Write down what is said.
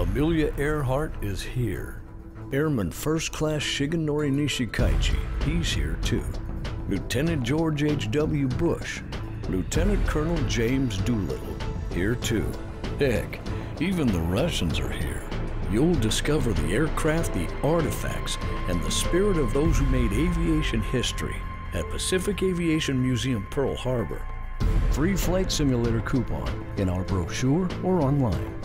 Amelia Earhart is here. Airman First Class Shigenori Nishikaichi, he's here too. Lieutenant George H.W. Bush, Lieutenant Colonel James Doolittle, here too. Heck, even the Russians are here. You'll discover the aircraft, the artifacts, and the spirit of those who made aviation history at Pacific Aviation Museum Pearl Harbor. Free flight simulator coupon in our brochure or online.